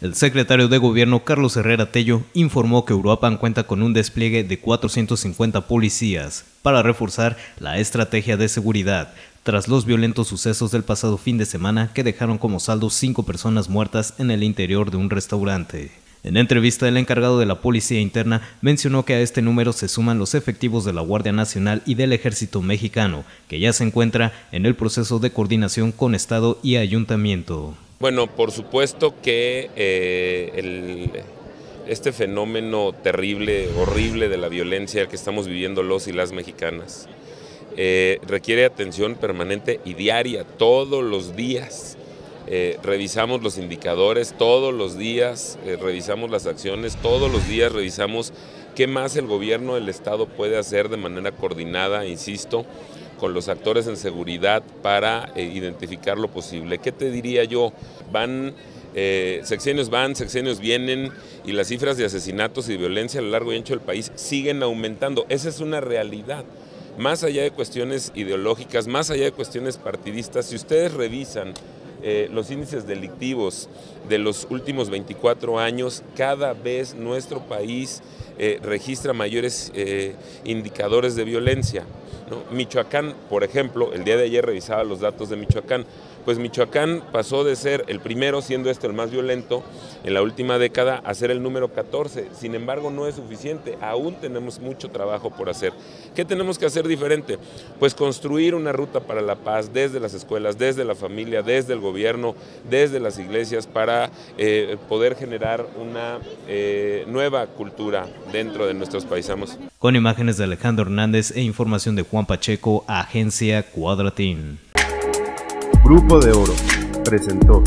El secretario de Gobierno Carlos Herrera Tello informó que Uruapan cuenta con un despliegue de 450 policías para reforzar la estrategia de seguridad tras los violentos sucesos del pasado fin de semana que dejaron como saldo cinco personas muertas en el interior de un restaurante. En entrevista, el encargado de la Policía Interna mencionó que a este número se suman los efectivos de la Guardia Nacional y del Ejército Mexicano, que ya se encuentra en el proceso de coordinación con Estado y Ayuntamiento. Bueno, por supuesto que eh, este fenómeno terrible, horrible de la violencia que estamos viviendo los y las mexicanas eh, requiere atención permanente y diaria, todos los días. Eh, revisamos los indicadores todos los días, revisamos las acciones todos los días, revisamos qué más el gobierno del Estado puede hacer de manera coordinada, insisto, con los actores en seguridad para eh, identificar lo posible. ¿Qué te diría yo? Van, sexenios van, sexenios vienen y las cifras de asesinatos y de violencia a lo largo y ancho del país siguen aumentando. Esa es una realidad más allá de cuestiones ideológicas, más allá de cuestiones partidistas, si ustedes revisan eh, los índices delictivos de los últimos 24 años, cada vez nuestro país eh, registra mayores eh, indicadores de violencia. Michoacán, por ejemplo, el día de ayer revisaba los datos de Michoacán, pues Michoacán pasó de ser el primero, siendo este el más violento en la última década, a ser el número 14. Sin embargo, no es suficiente, aún tenemos mucho trabajo por hacer. ¿Qué tenemos que hacer diferente? Pues construir una ruta para la paz desde las escuelas, desde la familia, desde el gobierno, desde las iglesias, para eh, poder generar una eh, nueva cultura dentro de nuestros paisanos. Con imágenes de Alejandro Hernández e información de Juan Pacheco, Agencia Cuadratín. Grupo de Oro presentó